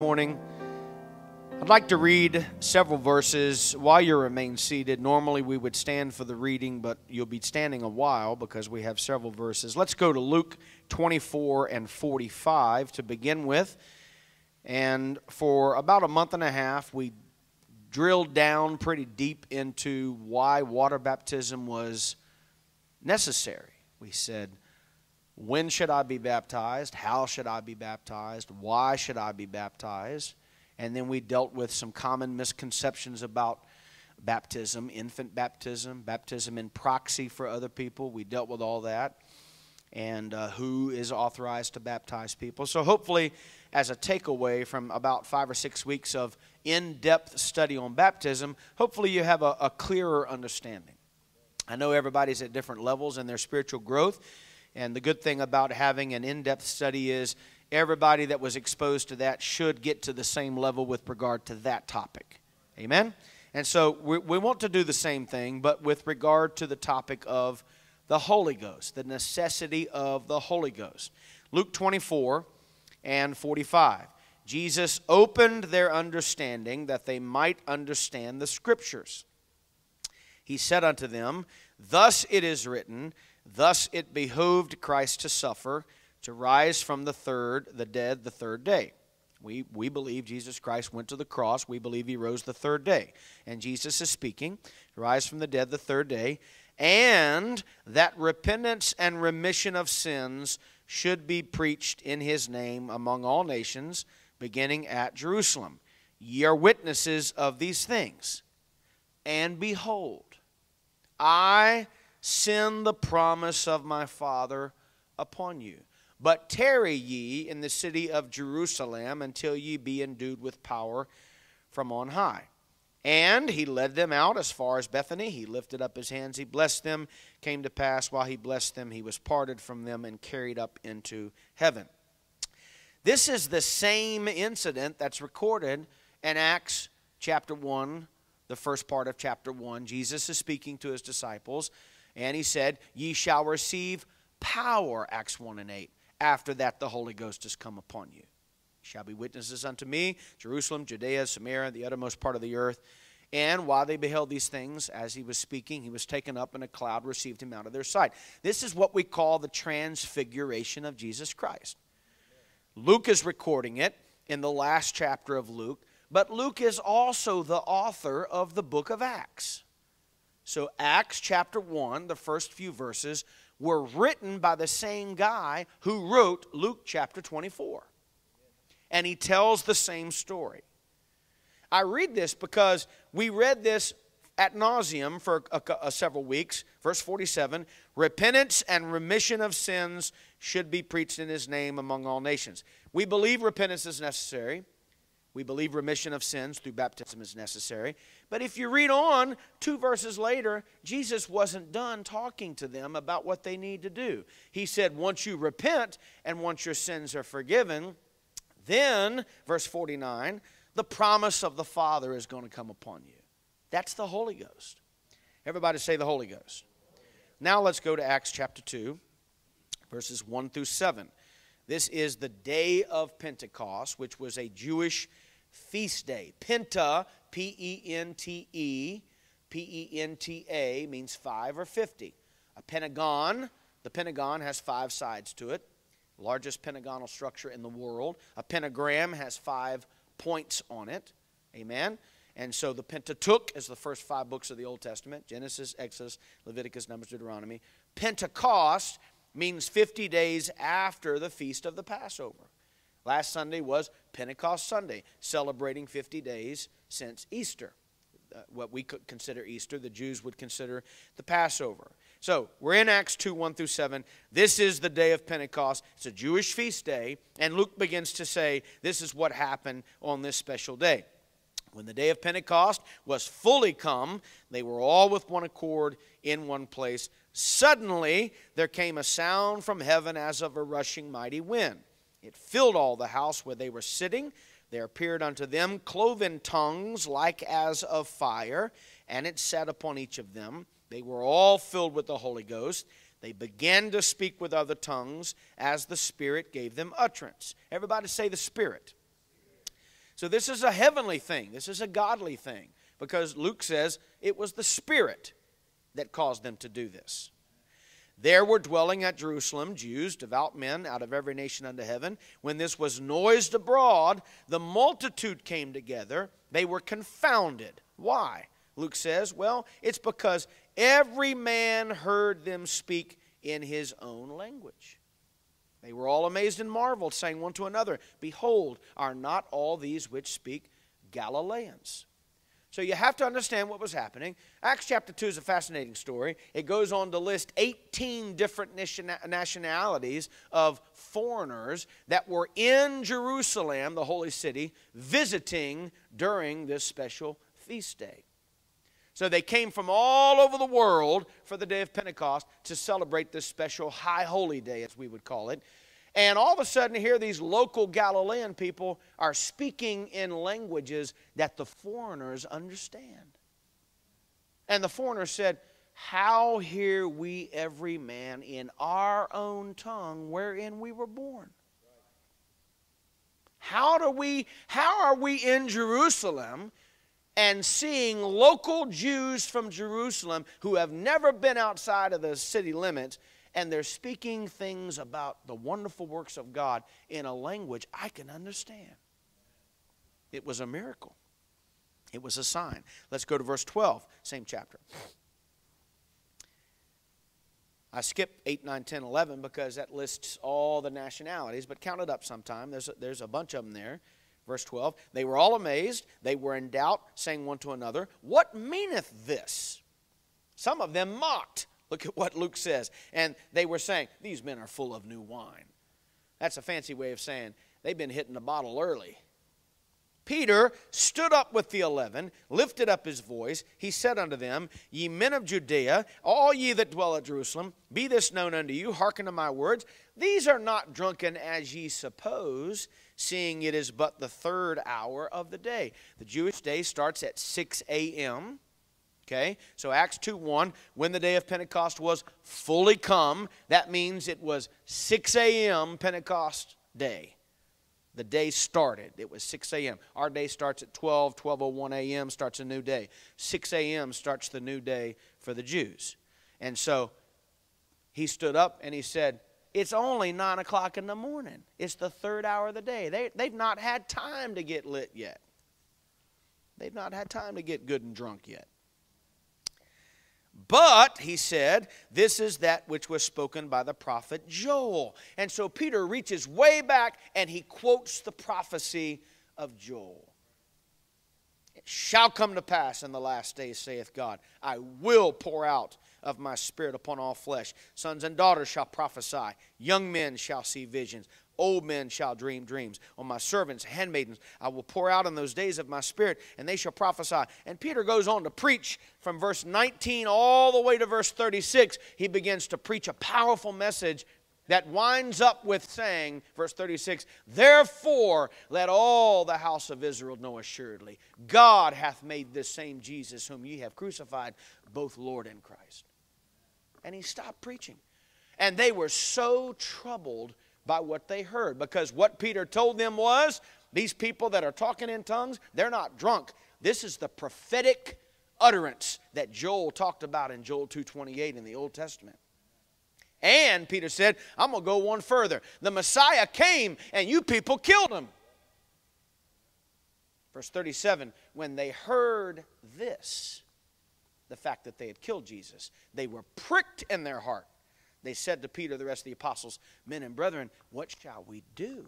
morning. I'd like to read several verses while you remain seated. Normally we would stand for the reading, but you'll be standing a while because we have several verses. Let's go to Luke 24 and 45 to begin with. And for about a month and a half, we drilled down pretty deep into why water baptism was necessary. We said, when should I be baptized? How should I be baptized? Why should I be baptized? And then we dealt with some common misconceptions about baptism, infant baptism, baptism in proxy for other people. We dealt with all that and uh, who is authorized to baptize people. So, hopefully, as a takeaway from about five or six weeks of in depth study on baptism, hopefully you have a, a clearer understanding. I know everybody's at different levels in their spiritual growth and the good thing about having an in depth study is everybody that was exposed to that should get to the same level with regard to that topic. Amen? And so we, we want to do the same thing, but with regard to the topic of the Holy Ghost, the necessity of the Holy Ghost. Luke 24 and 45. Jesus opened their understanding that they might understand the Scriptures. He said unto them, Thus it is written, Thus it behooved Christ to suffer, to rise from the third, the dead, the third day. We, we believe Jesus Christ went to the cross. We believe he rose the third day. And Jesus is speaking, rise from the dead the third day, and that repentance and remission of sins should be preached in his name among all nations, beginning at Jerusalem. Ye are witnesses of these things. And behold, I send the promise of my Father upon you. But tarry ye in the city of Jerusalem until ye be endued with power from on high. And he led them out as far as Bethany. He lifted up his hands, he blessed them. Came to pass while he blessed them, he was parted from them and carried up into heaven. This is the same incident that's recorded in Acts chapter 1, the first part of chapter 1. Jesus is speaking to his disciples. And he said, Ye shall receive power, Acts 1 and 8. After that, the Holy Ghost has come upon you. Shall be witnesses unto me, Jerusalem, Judea, Samaria, the uttermost part of the earth. And while they beheld these things, as he was speaking, he was taken up, and a cloud received him out of their sight. This is what we call the transfiguration of Jesus Christ. Luke is recording it in the last chapter of Luke, but Luke is also the author of the book of Acts. So, Acts chapter 1, the first few verses, were written by the same guy who wrote Luke chapter 24. And he tells the same story. I read this because we read this at nauseum for a, a, several weeks. Verse 47 Repentance and remission of sins should be preached in his name among all nations. We believe repentance is necessary. We believe remission of sins through baptism is necessary. But if you read on, two verses later, Jesus wasn't done talking to them about what they need to do. He said, Once you repent and once your sins are forgiven, then, verse 49, the promise of the Father is going to come upon you. That's the Holy Ghost. Everybody say the Holy Ghost. Now let's go to Acts chapter 2, verses 1 through 7. This is the day of Pentecost, which was a Jewish feast day. Penta P E N T E, P E N T A means five or fifty. A pentagon, the pentagon has five sides to it, largest pentagonal structure in the world. A pentagram has five points on it. Amen. And so the Pentateuch is the first five books of the Old Testament Genesis, Exodus, Leviticus, Numbers, Deuteronomy. Pentecost means 50 days after the feast of the Passover. Last Sunday was Pentecost Sunday, celebrating 50 days since Easter. Uh, what we could consider Easter, the Jews would consider the Passover. So we're in Acts 2 1 through 7. This is the day of Pentecost. It's a Jewish feast day. And Luke begins to say this is what happened on this special day. When the day of Pentecost was fully come, they were all with one accord in one place. Suddenly there came a sound from heaven as of a rushing mighty wind it filled all the house where they were sitting. There appeared unto them cloven tongues like as of fire, and it sat upon each of them. They were all filled with the Holy Ghost. They began to speak with other tongues as the Spirit gave them utterance. Everybody say the Spirit. So this is a heavenly thing, this is a godly thing, because Luke says it was the Spirit that caused them to do this. There were dwelling at Jerusalem Jews, devout men out of every nation under heaven. When this was noised abroad, the multitude came together. They were confounded. Why? Luke says, well, it's because every man heard them speak in his own language. They were all amazed and marveled, saying one to another, Behold, are not all these which speak Galileans? So you have to understand what was happening. Acts chapter 2 is a fascinating story. It goes on to list 18 different nationalities of foreigners that were in Jerusalem, the holy city, visiting during this special feast day. So they came from all over the world for the day of Pentecost to celebrate this special high holy day, as we would call it. And all of a sudden, here these local Galilean people are speaking in languages that the foreigners understand. And the foreigners said, How hear we every man in our own tongue wherein we were born? How do we how are we in Jerusalem and seeing local Jews from Jerusalem who have never been outside of the city limits and they're speaking things about the wonderful works of God in a language I can understand. It was a miracle. It was a sign. Let's go to verse 12, same chapter. I skip 8, 9, 10, 11 because that lists all the nationalities, but count it up sometime. There's a, there's a bunch of them there. Verse 12 They were all amazed, they were in doubt, saying one to another, What meaneth this? Some of them mocked. Look at what Luke says. And they were saying, These men are full of new wine. That's a fancy way of saying they've been hitting the bottle early. Peter stood up with the eleven, lifted up his voice. He said unto them, Ye men of Judea, all ye that dwell at Jerusalem, be this known unto you, hearken to my words. These are not drunken as ye suppose, seeing it is but the third hour of the day. The Jewish day starts at 6 a.m. Okay? So Acts 2 1, when the day of Pentecost was fully come, that means it was 6 a.m. Pentecost day. The day started. It was 6 a.m. Our day starts at 12, 12.01 a.m. starts a new day. 6 a.m. starts the new day for the Jews. And so he stood up and he said, It's only 9 o'clock in the morning. It's the third hour of the day. They, they've not had time to get lit yet. They've not had time to get good and drunk yet. But, he said, this is that which was spoken by the prophet Joel. And so Peter reaches way back and he quotes the prophecy of Joel. It shall come to pass in the last days, saith God, I will pour out of my spirit upon all flesh. Sons and daughters shall prophesy, young men shall see visions Old men shall dream dreams. On my servants, handmaidens, I will pour out in those days of my spirit, and they shall prophesy. And Peter goes on to preach from verse 19 all the way to verse 36. He begins to preach a powerful message that winds up with saying, verse 36, Therefore let all the house of Israel know assuredly, God hath made this same Jesus, whom ye have crucified, both Lord and Christ. And he stopped preaching. And they were so troubled by what they heard. Because what Peter told them was these people that are talking in tongues, they're not drunk. This is the prophetic utterance that Joel talked about in Joel 2:28 in the Old Testament. And Peter said, I'm going to go one further. The Messiah came and you people killed him. Verse 37 When they heard this, the fact that they had killed Jesus, they were pricked in their heart they said to Peter, the rest of the apostles, Men and brethren, what shall we do?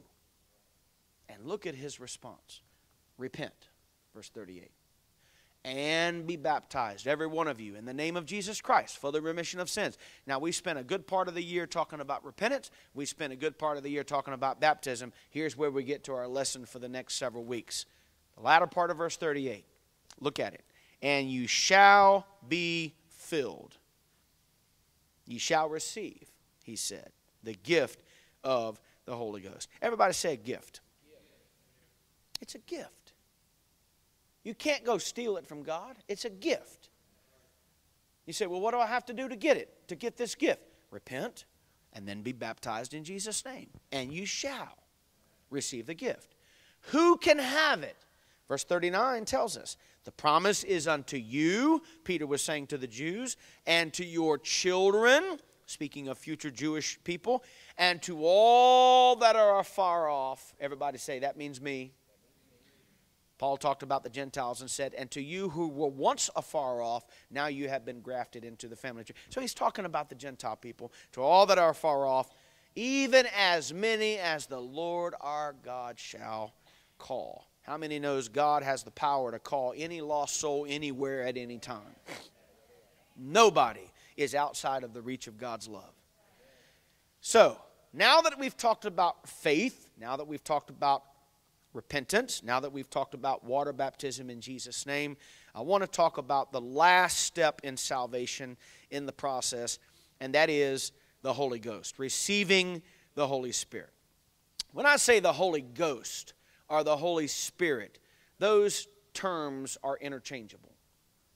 And look at his response Repent, verse 38, and be baptized, every one of you, in the name of Jesus Christ for the remission of sins. Now, we spent a good part of the year talking about repentance, we spent a good part of the year talking about baptism. Here's where we get to our lesson for the next several weeks. The latter part of verse 38. Look at it. And you shall be filled Ye shall receive, he said, the gift of the Holy Ghost. Everybody say gift. It's a gift. You can't go steal it from God. It's a gift. You say, well, what do I have to do to get it, to get this gift? Repent and then be baptized in Jesus' name, and you shall receive the gift. Who can have it? Verse 39 tells us the promise is unto you, Peter was saying to the Jews, and to your children, speaking of future Jewish people, and to all that are afar off. Everybody say, that means me. Paul talked about the Gentiles and said, And to you who were once afar off, now you have been grafted into the family tree. So he's talking about the Gentile people, to all that are far off, even as many as the Lord our God shall call. How many knows God has the power to call any lost soul anywhere at any time? Nobody is outside of the reach of God's love. So, now that we've talked about faith, now that we've talked about repentance, now that we've talked about water baptism in Jesus' name, I want to talk about the last step in salvation in the process, and that is the Holy Ghost, receiving the Holy Spirit. When I say the Holy Ghost, are the Holy Spirit. Those terms are interchangeable.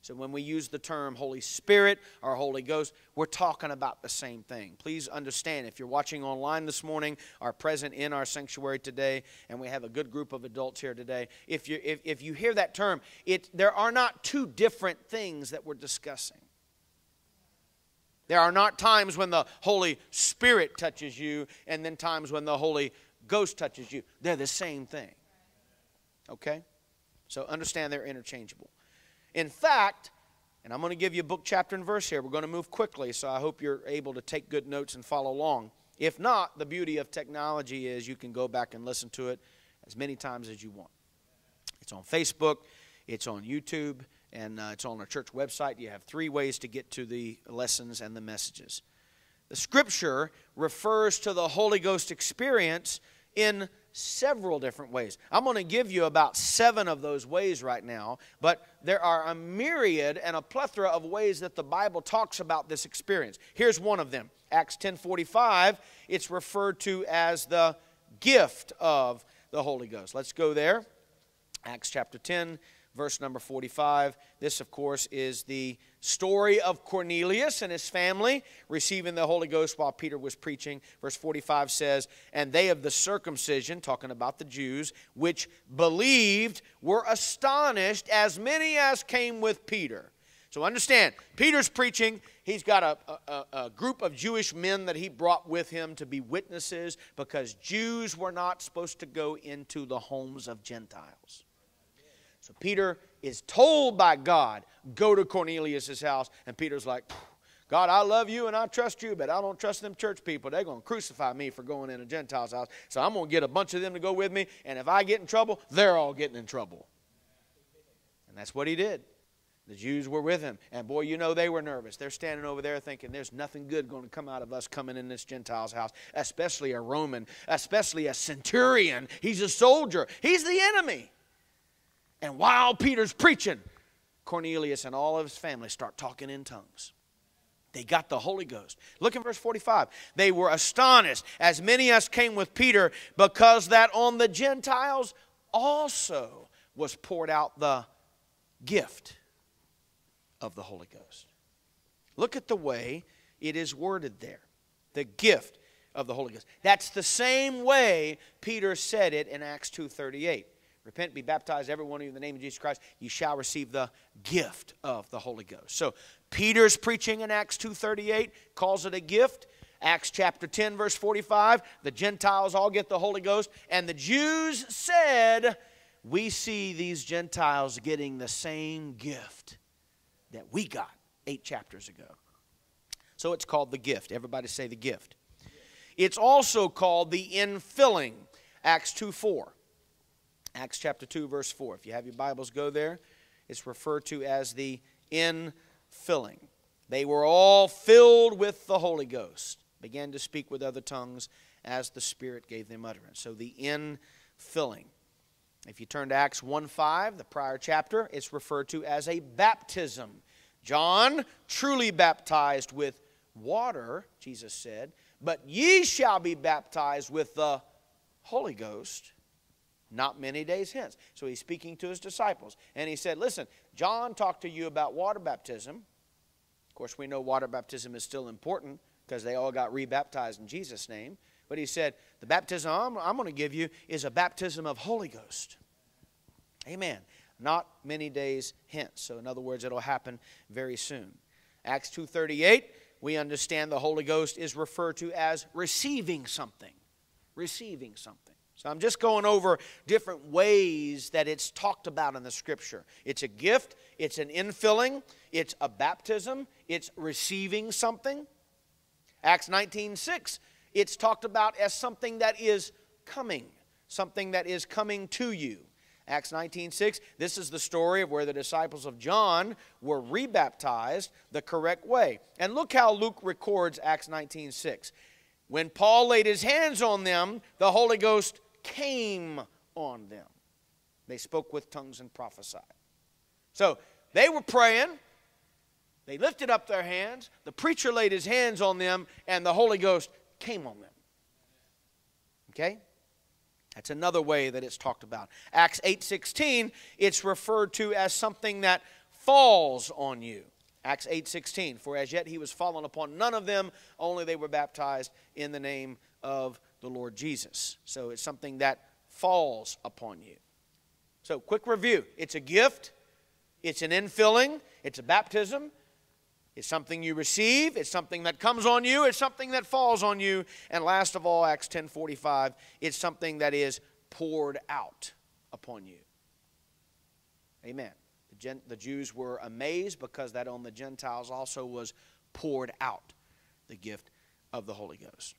So when we use the term Holy Spirit or Holy Ghost, we're talking about the same thing. Please understand if you're watching online this morning, are present in our sanctuary today, and we have a good group of adults here today. If you if, if you hear that term, it there are not two different things that we're discussing. There are not times when the Holy Spirit touches you and then times when the Holy Ghost touches you. They're the same thing. Okay? So understand they're interchangeable. In fact, and I'm going to give you a book, chapter, and verse here. We're going to move quickly, so I hope you're able to take good notes and follow along. If not, the beauty of technology is you can go back and listen to it as many times as you want. It's on Facebook, it's on YouTube, and uh, it's on our church website. You have three ways to get to the lessons and the messages. The scripture refers to the Holy Ghost experience in several different ways. I'm going to give you about seven of those ways right now, but there are a myriad and a plethora of ways that the Bible talks about this experience. Here's one of them. Acts 10:45, it's referred to as the gift of the Holy Ghost. Let's go there. Acts chapter 10, verse number 45. This, of course, is the story of Cornelius and his family receiving the Holy Ghost while Peter was preaching. Verse 45 says, And they of the circumcision, talking about the Jews, which believed, were astonished, as many as came with Peter. So understand, Peter's preaching. He's got a, a, a, group of Jewish men that he brought with him to be witnesses because Jews were not supposed to go into the homes of Gentiles. So Peter is told by God, go to Cornelius' house. And Peter's like, God, I love you and I trust you, but I don't trust them church people. They're going to crucify me for going in a Gentile's house. So I'm going to get a bunch of them to go with me. And if I get in trouble, they're all getting in trouble. And that's what he did. The Jews were with him. And boy, you know they were nervous. They're standing over there thinking there's nothing good going to come out of us coming in this Gentile's house, especially a Roman, especially a centurion. He's a soldier, he's the enemy. And while Peter's preaching, Cornelius and all of his family start talking in tongues. They got the Holy Ghost. Look in verse 45. They were astonished, as many as came with Peter, because that on the Gentiles also was poured out the gift of the Holy Ghost. Look at the way it is worded there. The gift of the Holy Ghost. That's the same way Peter said it in Acts 2:38. Repent, be baptized, every one of you, in the name of Jesus Christ. You shall receive the gift of the Holy Ghost. So Peter's preaching in Acts 2.38 calls it a gift. Acts chapter 10, verse 45, the Gentiles all get the Holy Ghost. And the Jews said, We see these Gentiles getting the same gift that we got eight chapters ago. So it's called the gift. Everybody say the gift. It's also called the infilling. Acts 2 4. Acts chapter 2, verse 4. If you have your Bibles, go there. It's referred to as the infilling. They were all filled with the Holy Ghost, began to speak with other tongues as the Spirit gave them utterance. So the infilling. If you turn to Acts 1 5, the prior chapter, it's referred to as a baptism. John truly baptized with water, Jesus said, but ye shall be baptized with the Holy Ghost not many days hence. So he's speaking to his disciples. And he said, Listen, John talked to you about water baptism. Of course, we know water baptism is still important because they all got rebaptized in Jesus' name. But he said, The baptism I'm, I'm going to give you is a baptism of Holy Ghost. Amen. Not many days hence. So, in other words, it'll happen very soon. Acts 2.38, we understand the Holy Ghost is referred to as receiving something. Receiving something. So I'm just going over different ways that it's talked about in the scripture. It's a gift, it's an infilling, it's a baptism, it's receiving something. Acts 19:6, it's talked about as something that is coming, something that is coming to you. Acts 19:6, this is the story of where the disciples of John were rebaptized the correct way. And look how Luke records Acts 19:6. When Paul laid his hands on them, the Holy Ghost came on them. They spoke with tongues and prophesied. So they were praying. They lifted up their hands. The preacher laid his hands on them, and the Holy Ghost came on them. Okay? That's another way that it's talked about. Acts 8:16, it's referred to as something that falls on you. Acts 8:16, for as yet he was fallen upon none of them, only they were baptized in the name of the Lord Jesus. So it's something that falls upon you. So, quick review it's a gift, it's an infilling, it's a baptism, it's something you receive, it's something that comes on you, it's something that falls on you, and last of all, Acts 10:45, it's something that is poured out upon you. Amen. The, Gen- the Jews were amazed because that on the Gentiles also was poured out the gift of the Holy Ghost.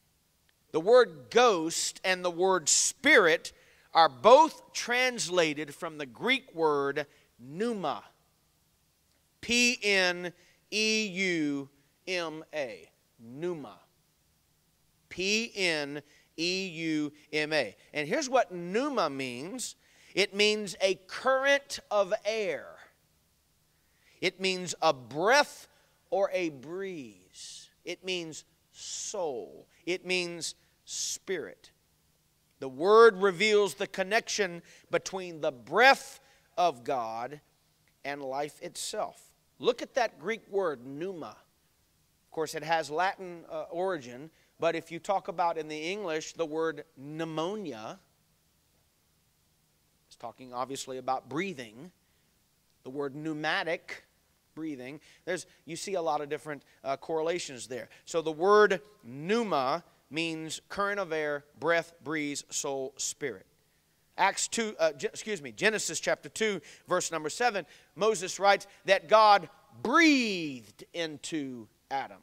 The word ghost and the word spirit are both translated from the Greek word pneuma. P N E U M A. Pneuma. P N E U M A. And here's what pneuma means it means a current of air, it means a breath or a breeze, it means soul, it means spirit. The word reveals the connection between the breath of God and life itself. Look at that Greek word, pneuma. Of course, it has Latin uh, origin, but if you talk about in the English the word pneumonia, it's talking obviously about breathing. The word pneumatic, breathing, there's, you see a lot of different uh, correlations there. So the word pneuma means current of air, breath, breeze, soul, spirit. Acts 2, uh, excuse me, Genesis chapter 2, verse number 7, Moses writes that God breathed into Adam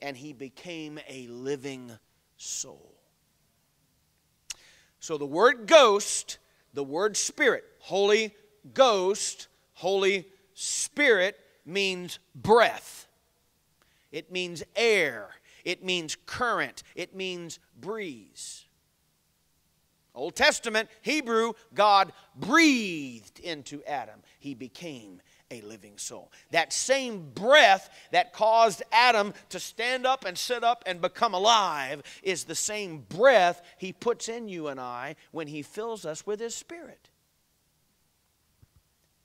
and he became a living soul. So the word ghost, the word spirit, Holy Ghost, Holy Spirit means breath, it means air, it means current, it means breeze. Old Testament, Hebrew, God breathed into Adam. He became a living soul. That same breath that caused Adam to stand up and sit up and become alive is the same breath he puts in you and I when he fills us with his spirit.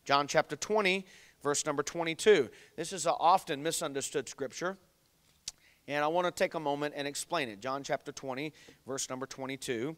John chapter 20, verse number 22. This is an often misunderstood scripture. And I want to take a moment and explain it. John chapter 20, verse number 22.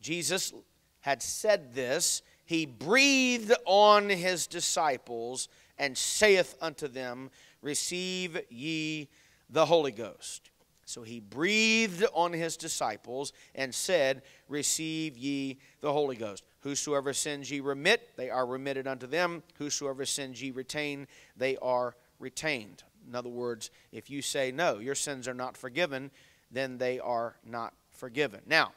Jesus had said this. He breathed on his disciples and saith unto them, Receive ye the Holy Ghost. So he breathed on his disciples and said, Receive ye the Holy Ghost. Whosoever sins ye remit, they are remitted unto them. Whosoever sins ye retain, they are retained. In other words, if you say, no, your sins are not forgiven, then they are not forgiven. Now,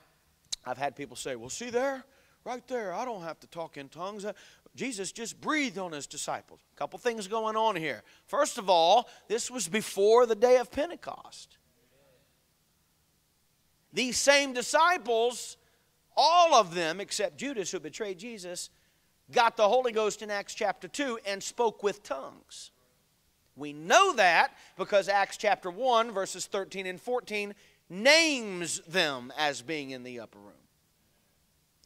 I've had people say, well, see there, right there, I don't have to talk in tongues. Uh, Jesus just breathed on his disciples. A couple things going on here. First of all, this was before the day of Pentecost. These same disciples, all of them except Judas, who betrayed Jesus, got the Holy Ghost in Acts chapter 2 and spoke with tongues. We know that because Acts chapter 1, verses 13 and 14, names them as being in the upper room.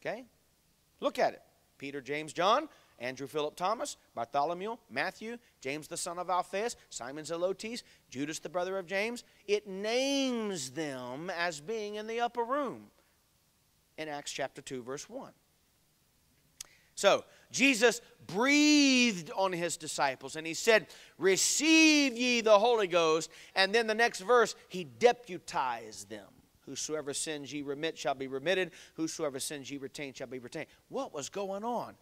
Okay? Look at it. Peter, James, John, Andrew, Philip, Thomas, Bartholomew, Matthew, James the son of Alphaeus, Simon Zelotes, Judas the brother of James. It names them as being in the upper room in Acts chapter 2, verse 1. So, Jesus breathed on his disciples and he said, Receive ye the Holy Ghost. And then the next verse, he deputized them. Whosoever sins ye remit shall be remitted. Whosoever sins ye retain shall be retained. What was going on?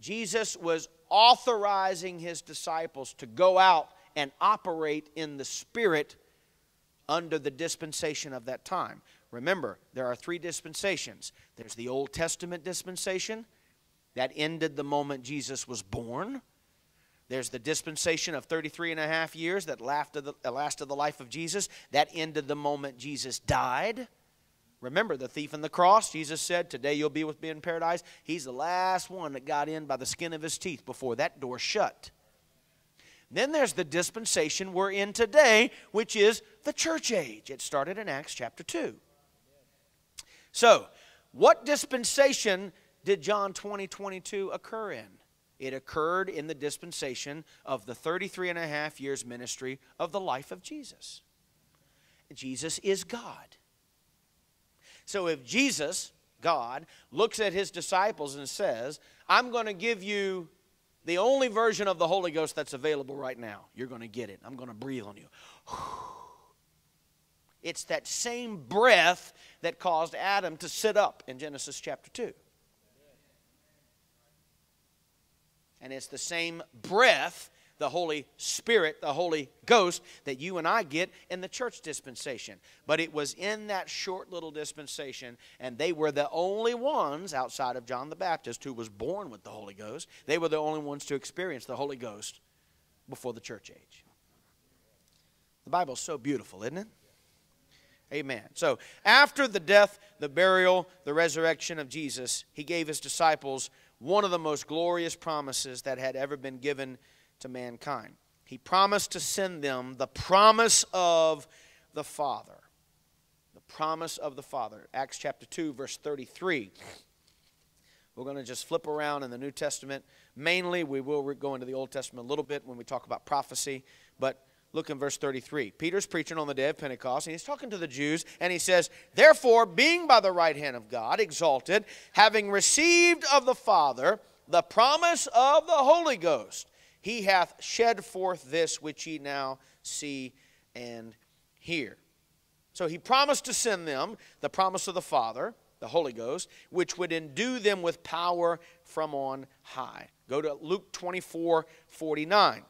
Jesus was authorizing his disciples to go out and operate in the Spirit under the dispensation of that time. Remember, there are three dispensations there's the Old Testament dispensation that ended the moment Jesus was born. There's the dispensation of 33 and a half years that lasted the, uh, lasted the life of Jesus. That ended the moment Jesus died. Remember the thief on the cross? Jesus said, Today you'll be with me in paradise. He's the last one that got in by the skin of his teeth before that door shut. Then there's the dispensation we're in today, which is the church age. It started in Acts chapter 2. So, what dispensation did John 20 22 occur in? It occurred in the dispensation of the 33 and a half years ministry of the life of Jesus. Jesus is God. So if Jesus, God, looks at his disciples and says, I'm going to give you the only version of the Holy Ghost that's available right now, you're going to get it. I'm going to breathe on you. It's that same breath that caused Adam to sit up in Genesis chapter 2. And it's the same breath the Holy Spirit, the Holy Ghost, that you and I get in the church dispensation. But it was in that short little dispensation, and they were the only ones outside of John the Baptist who was born with the Holy Ghost. They were the only ones to experience the Holy Ghost before the church age. The Bible's so beautiful, isn't it? Amen. So, after the death, the burial, the resurrection of Jesus, he gave his disciples one of the most glorious promises that had ever been given to mankind. He promised to send them the promise of the Father. The promise of the Father. Acts chapter 2, verse 33. We're going to just flip around in the New Testament. Mainly, we will go into the Old Testament a little bit when we talk about prophecy, but look in verse 33. Peter's preaching on the day of Pentecost, and he's talking to the Jews, and he says, Therefore, being by the right hand of God exalted, having received of the Father the promise of the Holy Ghost, he hath shed forth this which ye now see and hear. So he promised to send them the promise of the Father, the Holy Ghost, which would endue them with power from on high. Go to Luke 24 49.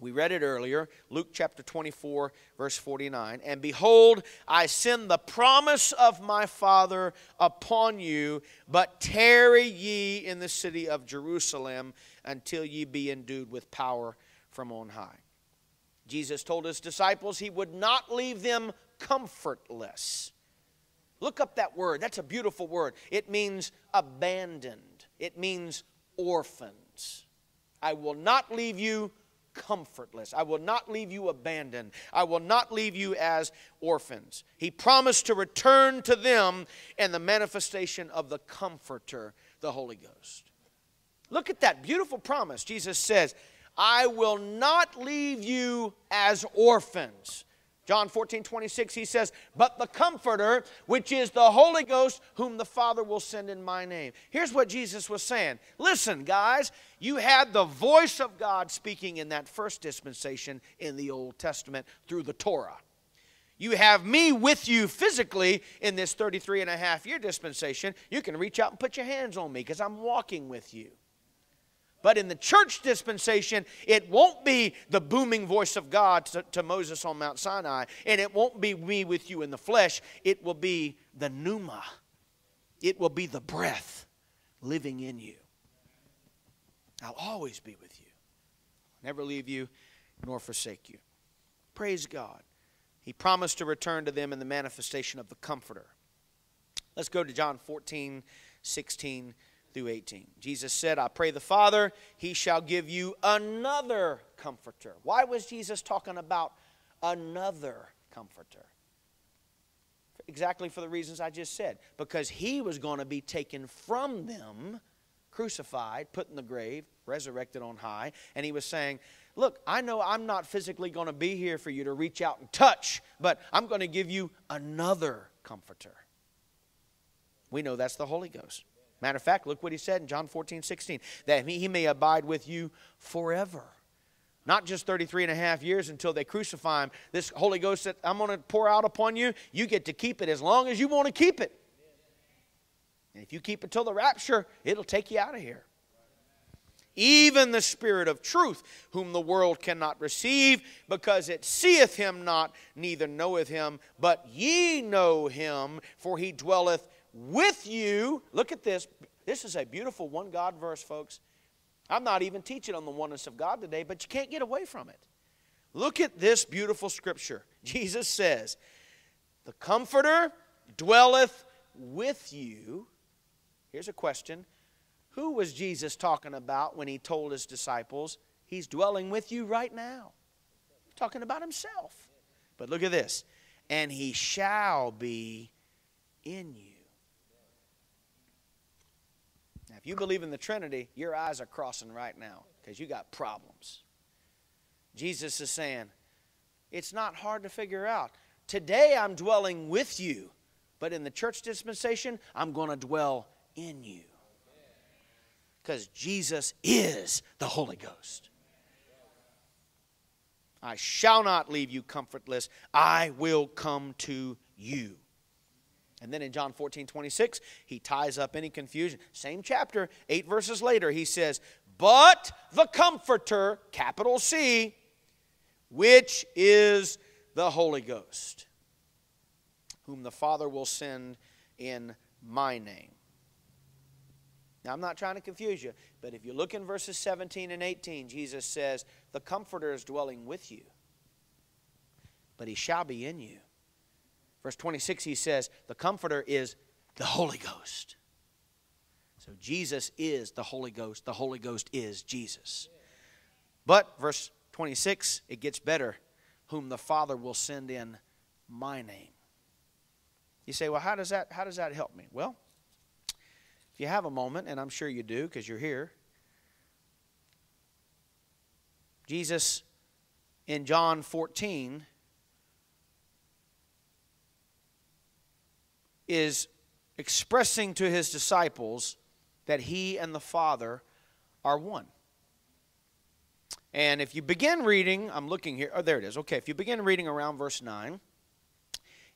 We read it earlier, Luke chapter 24, verse 49. And behold, I send the promise of my Father upon you, but tarry ye in the city of Jerusalem until ye be endued with power from on high. Jesus told his disciples he would not leave them comfortless. Look up that word. That's a beautiful word. It means abandoned, it means orphans. I will not leave you comfortless. I will not leave you abandoned. I will not leave you as orphans. He promised to return to them in the manifestation of the Comforter, the Holy Ghost. Look at that beautiful promise. Jesus says, I will not leave you as orphans. John 14, 26, he says, But the Comforter, which is the Holy Ghost, whom the Father will send in my name. Here's what Jesus was saying Listen, guys, you had the voice of God speaking in that first dispensation in the Old Testament through the Torah. You have me with you physically in this 33 and a half year dispensation. You can reach out and put your hands on me because I'm walking with you. But in the church dispensation, it won't be the booming voice of God to, to, Moses on Mount Sinai, and it won't be me with you in the flesh. It will be the pneuma, it will be the breath living in you. I'll always be with you, never leave you nor forsake you. Praise God. He promised to return to them in the manifestation of the Comforter. Let's go to John 14, 16 through 18. Jesus said, I pray the Father, he shall give you another comforter. Why was Jesus talking about another comforter? Exactly for the reasons I just said. Because he was going to be taken from them, crucified, put in the grave, resurrected on high, and he was saying, Look, I know I'm not physically going to be here for you to reach out and touch, but I'm going to give you another comforter. We know that's the Holy Ghost. Matter of fact, look what he said in John 14, 16, that he may abide with you forever. Not just 33 and a half years until they crucify him. This Holy Ghost that I'm going to pour out upon you, you get to keep it as long as you want to keep it. And if you keep it till the rapture, it'll take you out of here. Even the Spirit of truth, whom the world cannot receive, because it seeth him not, neither knoweth him, but ye know him, for he dwelleth with you. Look at this. This is a beautiful one God verse, folks. I'm not even teaching on the oneness of God today, but you can't get away from it. Look at this beautiful scripture. Jesus says, The Comforter dwelleth with you. Here's a question Who was Jesus talking about when he told his disciples, He's dwelling with you right now? He's talking about himself. But look at this. And he shall be in you. Now, if you believe in the Trinity, your eyes are crossing right now because you got problems. Jesus is saying, it's not hard to figure out. Today I'm dwelling with you, but in the church dispensation, I'm going to dwell in you. Because Jesus is the Holy Ghost. I shall not leave you comfortless. I will come to you. And then in John 14, 26, he ties up any confusion. Same chapter, eight verses later, he says, But the Comforter, capital C, which is the Holy Ghost, whom the Father will send in my name. Now, I'm not trying to confuse you, but if you look in verses 17 and 18, Jesus says, The Comforter is dwelling with you, but he shall be in you. Verse 26, he says, The Comforter is the Holy Ghost. So Jesus is the Holy Ghost. The Holy Ghost is Jesus. But, verse 26, it gets better. Whom the Father will send in my name. You say, well, how does that, how does that help me? Well, if you have a moment, and I'm sure you do because you're here, Jesus in John 14 is expressing to his disciples that he and the Father are one. And if you begin reading, I'm looking here, oh, there it is. Okay, if you begin reading around verse 9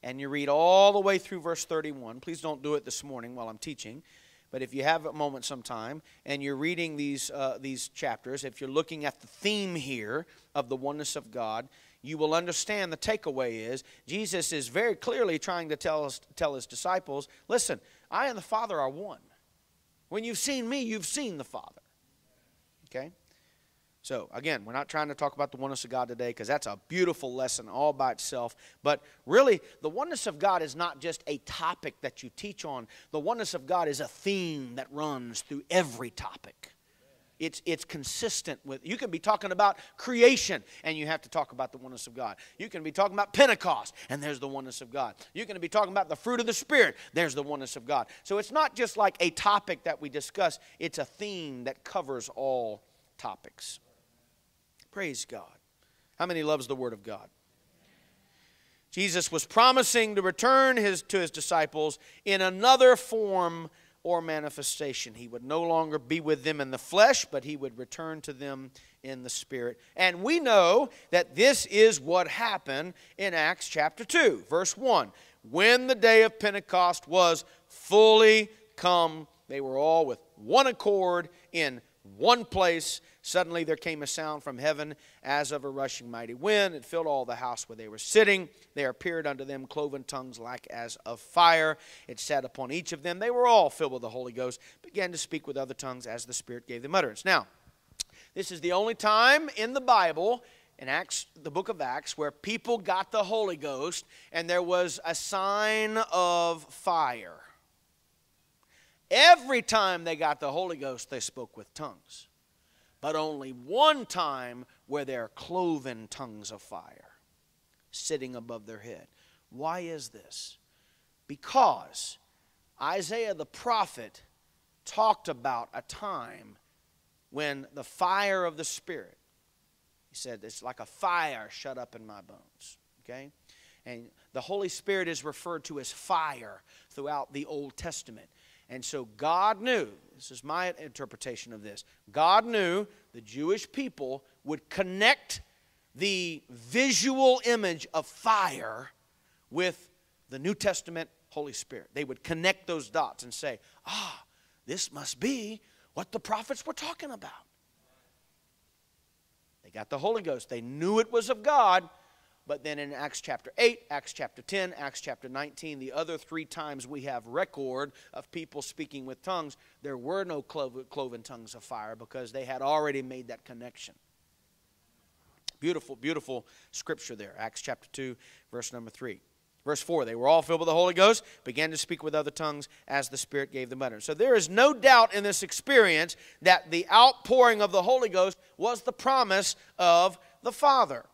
and you read all the way through verse 31, please don't do it this morning while I'm teaching. But if you have a moment sometime and you're reading these, uh, these chapters, if you're looking at the theme here of the oneness of God, you will understand the takeaway is Jesus is very clearly trying to tell, us, tell his disciples listen, I and the Father are one. When you've seen me, you've seen the Father. Okay? So, again, we're not trying to talk about the oneness of God today because that's a beautiful lesson all by itself. But really, the oneness of God is not just a topic that you teach on, the oneness of God is a theme that runs through every topic. It's, it's consistent with, you can be talking about creation and you have to talk about the oneness of God. You can be talking about Pentecost and there's the oneness of God. You can be talking about the fruit of the Spirit, there's the oneness of God. So it's not just like a topic that we discuss, it's a theme that covers all topics. Praise God. How many loves the Word of God? Jesus was promising to return his, to his disciples in another form or manifestation. He would no longer be with them in the flesh, but he would return to them in the spirit. And we know that this is what happened in Acts chapter 2, verse 1. When the day of Pentecost was fully come, they were all with one accord in one place. Suddenly there came a sound from heaven as of a rushing mighty wind. It filled all the house where they were sitting. There appeared unto them cloven tongues like as of fire. It sat upon each of them. They were all filled with the Holy Ghost, began to speak with other tongues as the Spirit gave them utterance. Now, this is the only time in the Bible in Acts, the book of Acts, where people got the Holy Ghost and there was a sign of fire. Every time they got the Holy Ghost, they spoke with tongues. But only one time were there cloven tongues of fire sitting above their head. Why is this? Because Isaiah the prophet talked about a time when the fire of the Spirit, he said, it's like a fire shut up in my bones. Okay? And the Holy Spirit is referred to as fire throughout the Old Testament. And so God knew, this is my interpretation of this, God knew the Jewish people would connect the visual image of fire with the New Testament Holy Spirit. They would connect those dots and say, ah, this must be what the prophets were talking about. They got the Holy Ghost. They knew it was of God. But then in Acts chapter 8, Acts chapter 10, Acts chapter 19, the other three times we have record of people speaking with tongues, there were no cloven tongues of fire because they had already made that connection. Beautiful, beautiful scripture there. Acts chapter 2, verse number 3. Verse 4 They were all filled with the Holy Ghost, began to speak with other tongues as the Spirit gave them utterance. So there is no doubt in this experience that the outpouring of the Holy Ghost was the promise of the Father.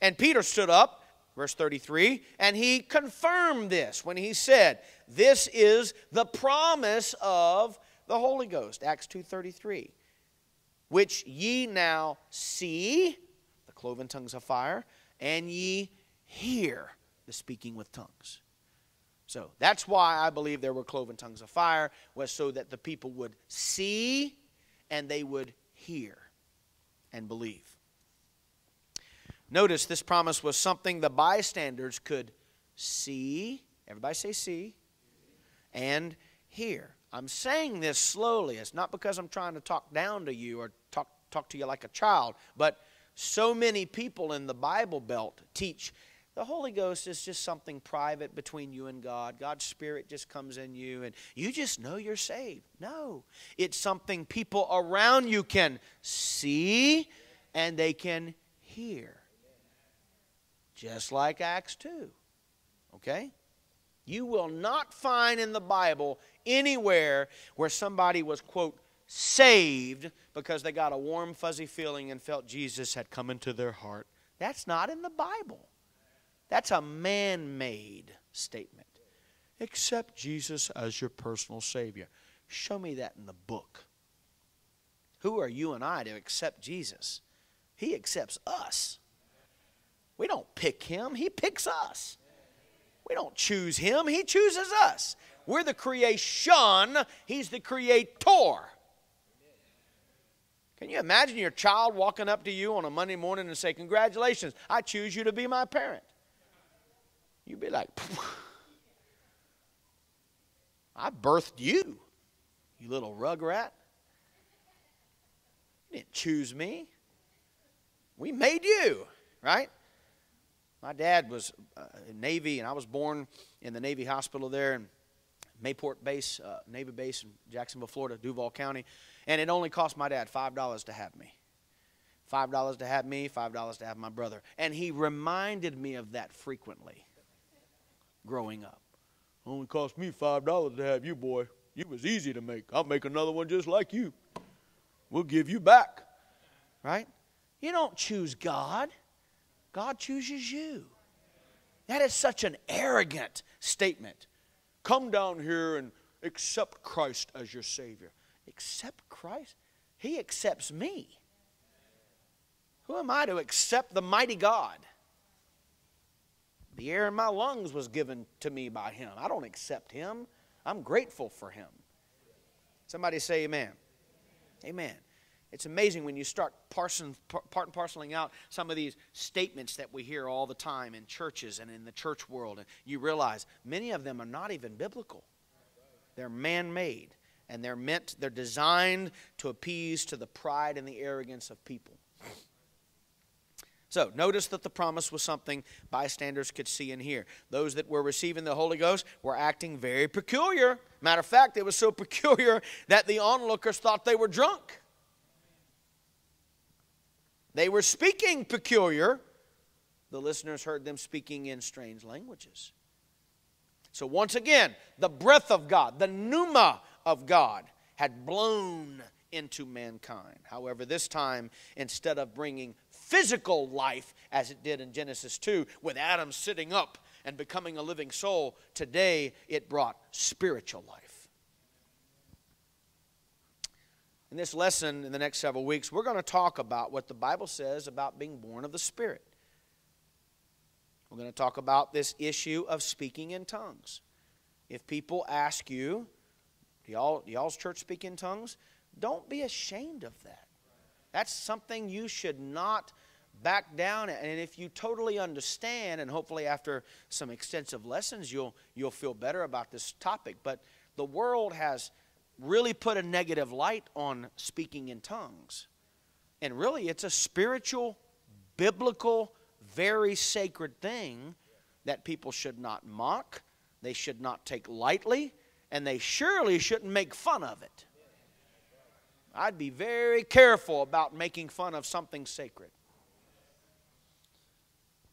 And Peter stood up, verse 33, and he confirmed this when he said, This is the promise of the Holy Ghost. Acts 2.33. Which ye now see, the cloven tongues of fire, and ye hear the speaking with tongues. So that's why I believe there were cloven tongues of fire, was so that the people would see and they would hear and believe. Notice this promise was something the bystanders could see. Everybody say see. And hear. I'm saying this slowly. It's not because I'm trying to talk down to you or talk, talk to you like a child, but so many people in the Bible Belt teach the Holy Ghost is just something private between you and God. God's Spirit just comes in you and you just know you're saved. No, it's something people around you can see and they can hear. Just like Acts 2. Okay? You will not find in the Bible anywhere where somebody was, quote, saved because they got a warm, fuzzy feeling and felt Jesus had come into their heart. That's not in the Bible. That's a man made statement. Accept Jesus as your personal Savior. Show me that in the book. Who are you and I to accept Jesus? He accepts us. We don't pick him, he picks us. We don't choose him, he chooses us. We're the creation, he's the creator. Can you imagine your child walking up to you on a Monday morning and say, Congratulations, I choose you to be my parent? You'd be like, I birthed you, you little rug rat. You didn't choose me. We made you, right? My dad was uh, in Navy, and I was born in the Navy hospital there in Mayport Base, uh, Navy Base in Jacksonville, Florida, Duval County. And it only cost my dad $5 to have me. $5 to have me, $5 to have my brother. And he reminded me of that frequently growing up. Only cost me five dollars to have you, boy. You was easy to make. I'll make another one just like you. We'll give you back. Right? You don't choose God. God chooses you. That is such an arrogant statement. Come down here and accept Christ as your Savior. Accept Christ? He accepts me. Who am I to accept the mighty God? The air in my lungs was given to me by Him. I don't accept Him, I'm grateful for Him. Somebody say amen. Amen. It's amazing when you start parsing, part and parceling out some of these statements that we hear all the time in churches and in the church world, and you realize many of them are not even biblical. They're man made, and they're meant, they're designed to appease to the pride and the arrogance of people. So, notice that the promise was something bystanders could see and hear. Those that were receiving the Holy Ghost were acting very peculiar. Matter of fact, it was so peculiar that the onlookers thought they were drunk. They were speaking peculiar. The listeners heard them speaking in strange languages. So, once again, the breath of God, the pneuma of God, had blown into mankind. However, this time, instead of bringing physical life as it did in Genesis 2 with Adam sitting up and becoming a living soul. Today it brought spiritual life. In this lesson, in the next several weeks, we're going to talk about what the Bible says about being born of the Spirit. We're going to talk about this issue of speaking in tongues. If people ask you, do y'all, do y'all's church speak in tongues? Don't be ashamed of that. That's something you should not back down and if you totally understand and hopefully after some extensive lessons you'll you'll feel better about this topic but the world has really put a negative light on speaking in tongues and really it's a spiritual biblical very sacred thing that people should not mock they should not take lightly and they surely shouldn't make fun of it I'd be very careful about making fun of something sacred.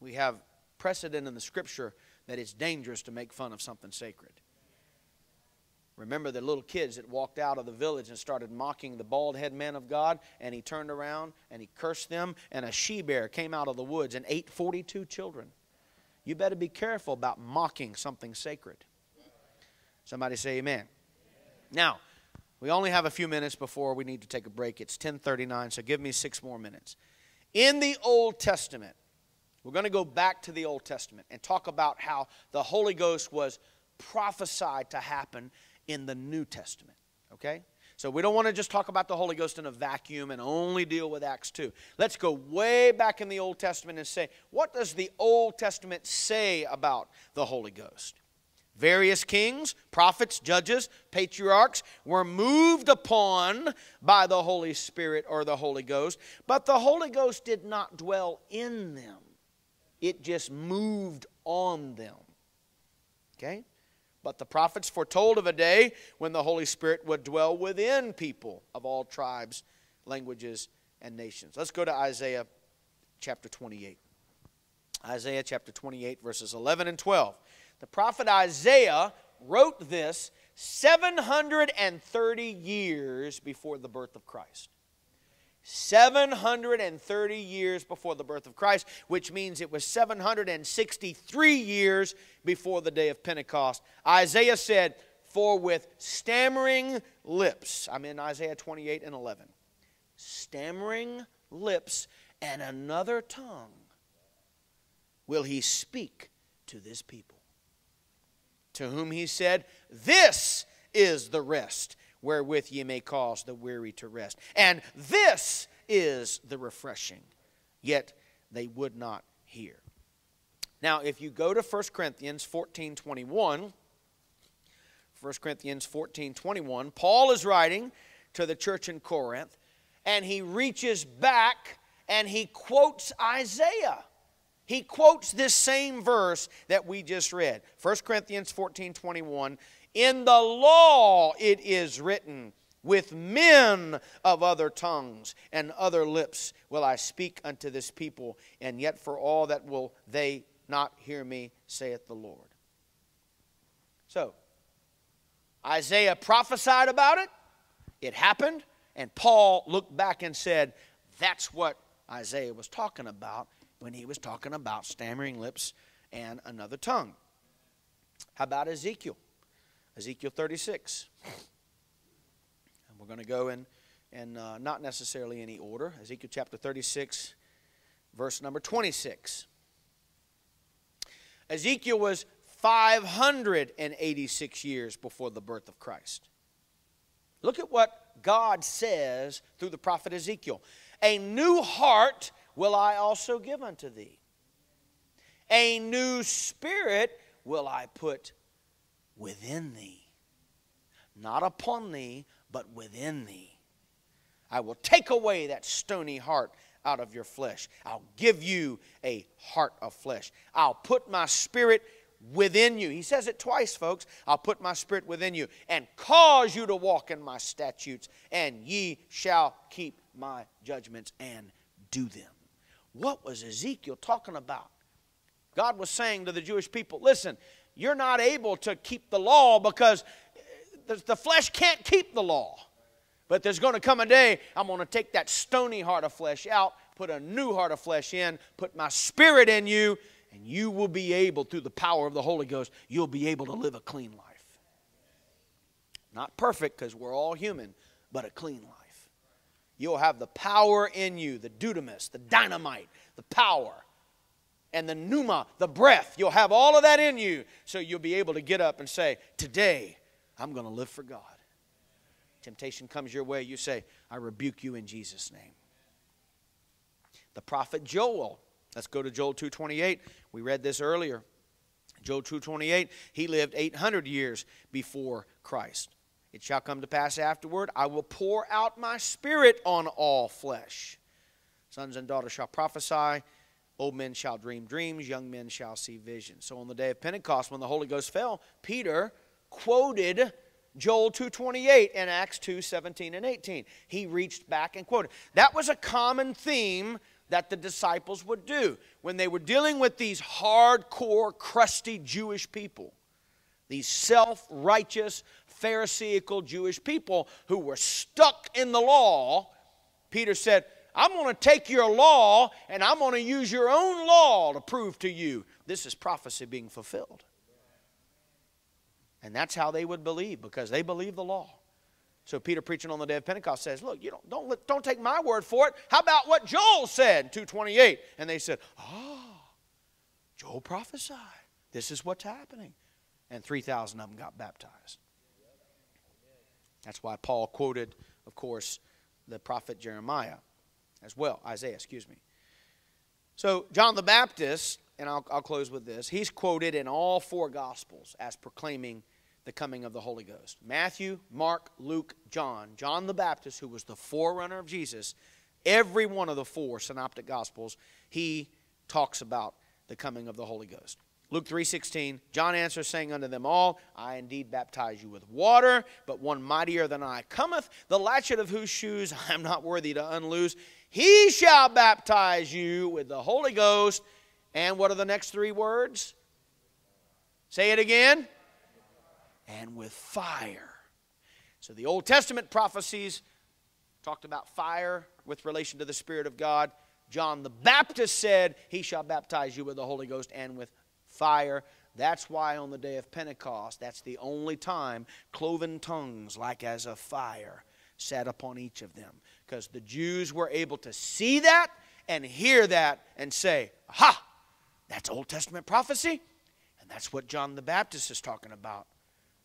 We have precedent in the scripture that it's dangerous to make fun of something sacred. Remember the little kids that walked out of the village and started mocking the bald head man of God, and he turned around and he cursed them, and a she bear came out of the woods and ate 42 children. You better be careful about mocking something sacred. Somebody say amen. Now, we only have a few minutes before we need to take a break. It's 10:39, so give me 6 more minutes. In the Old Testament, we're going to go back to the Old Testament and talk about how the Holy Ghost was prophesied to happen in the New Testament, okay? So we don't want to just talk about the Holy Ghost in a vacuum and only deal with Acts 2. Let's go way back in the Old Testament and say, what does the Old Testament say about the Holy Ghost? Various kings, prophets, judges, patriarchs were moved upon by the Holy Spirit or the Holy Ghost, but the Holy Ghost did not dwell in them. It just moved on them. Okay? But the prophets foretold of a day when the Holy Spirit would dwell within people of all tribes, languages, and nations. Let's go to Isaiah chapter 28. Isaiah chapter 28, verses 11 and 12. The prophet Isaiah wrote this 730 years before the birth of Christ. 730 years before the birth of Christ, which means it was 763 years before the day of Pentecost. Isaiah said, For with stammering lips, I'm in Isaiah 28 and 11, stammering lips and another tongue will he speak to this people to whom he said, This is the rest wherewith ye may cause the weary to rest. And this is the refreshing. Yet they would not hear. Now, if you go to 1 Corinthians 14 21, 1 Corinthians 14 21, Paul is writing to the church in Corinth, and he reaches back and he quotes Isaiah he quotes this same verse that we just read 1 Corinthians 14 21. In the law it is written, with men of other tongues and other lips will I speak unto this people, and yet for all that will they not hear me, saith the Lord. So, Isaiah prophesied about it, it happened, and Paul looked back and said, That's what Isaiah was talking about when he was talking about stammering lips and another tongue. How about Ezekiel? Ezekiel 36. And we're going to go in, in uh, not necessarily any order. Ezekiel chapter 36, verse number 26. Ezekiel was 586 years before the birth of Christ. Look at what God says through the prophet Ezekiel. A new heart will I also give unto thee. A new spirit will I put within thee. Not upon thee, but within thee. I will take away that stony heart out of your flesh. I'll give you a heart of flesh. I'll put my spirit within you. He says it twice, folks. I'll put my spirit within you and cause you to walk in my statutes, and ye shall keep my judgments and do them. What was Ezekiel talking about? God was saying to the Jewish people, listen, you're not able to keep the law because the flesh can't keep the law. But there's going to come a day I'm going to take that stony heart of flesh out, put a new heart of flesh in, put my spirit in you, and you will be able, through the power of the Holy Ghost, you'll be able to live a clean life. Not perfect because we're all human, but a clean life. You'll have the power in you, the dunamis, the dynamite, the power, and the pneuma, the breath. You'll have all of that in you, so you'll be able to get up and say, Today, I'm going to live for God. Temptation comes your way, you say, I rebuke you in Jesus' name. The prophet Joel, let's go to Joel 2:28. We read this earlier. Joel 2:28, he lived 800 years before Christ. It shall come to pass afterward, I will pour out my spirit on all flesh. Sons and daughters shall prophesy, old men shall dream dreams, young men shall see visions. So on the day of Pentecost, when the Holy Ghost fell, Peter quoted Joel 2:28 and Acts 2:17 and 18. He reached back and quoted. That was a common theme that the disciples would do when they were dealing with these hardcore, crusty Jewish people. These self righteous, Pharisaical Jewish people who were stuck in the law, Peter said, I'm going to take your law and I'm going to use your own law to prove to you this is prophecy being fulfilled. And that's how they would believe because they believe the law. So Peter preaching on the day of Pentecost says, "Look, you don't don't don't take my word for it. How about what Joel said in 228?" And they said, "Ah, oh, Joel prophesied. This is what's happening." And 3,000 of them got baptized. That's why Paul quoted, of course, the prophet Jeremiah as well, Isaiah, excuse me. So, John the Baptist, and I'll, I'll close with this, he's quoted in all four Gospels as proclaiming the coming of the Holy Ghost Matthew, Mark, Luke, John. John the Baptist, who was the forerunner of Jesus, every one of the four synoptic Gospels, he talks about the coming of the Holy Ghost. Luke 3:16 John answers saying unto them all I indeed baptize you with water but one mightier than I cometh the latchet of whose shoes I am not worthy to unloose he shall baptize you with the Holy Ghost. And what are the next three words? Say it again. And with fire. So the Old Testament prophecies talked about fire with relation to the spirit of God. John the Baptist said, He shall baptize you with the Holy Ghost and with fire. That's why on the day of Pentecost, that's the only time cloven tongues like as a fire sat upon each of them. Because the Jews were able to see that and hear that and say, Aha, that's Old Testament prophecy. And that's what John the Baptist is talking about.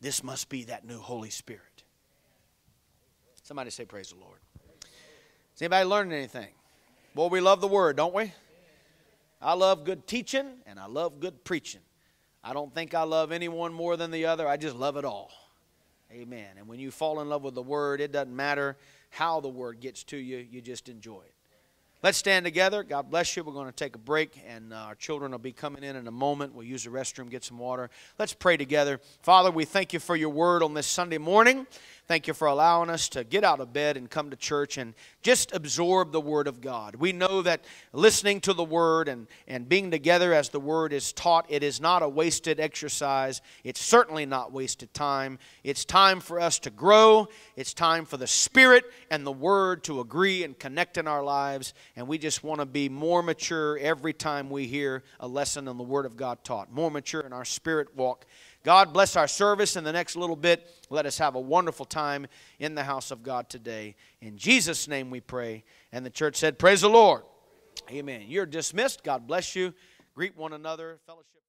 This must be that new Holy Spirit. Somebody say, Praise the Lord. Is anybody learning anything? Boy, we love the Word, don't we? I love good teaching and I love good preaching. I don't think I love anyone more than the other. I just love it all. Amen. And when you fall in love with the Word, it doesn't matter how the Word gets to you, you just enjoy it. Let's stand together. God bless you. We're going to take a break, and uh, our children will be coming in in a moment. We'll use the restroom, get some water. Let's pray together. Father, we thank you for your word on this Sunday morning. Thank you for allowing us to get out of bed and come to church and just absorb the Word of God. We know that listening to the Word and, and being together as the Word is taught, it is not a wasted exercise. It's certainly not wasted time. It's time for us to grow. It's time for the Spirit and the Word to agree and connect in our lives. And we just want to be more mature every time we hear a lesson on the Word of God taught, more mature in our spirit walk God bless our service in the next little bit. Let us have a wonderful time in the house of God today. In Jesus' name we pray. And the church said, Praise the Lord. Amen. You're dismissed. God bless you. Greet one another. Fellowship.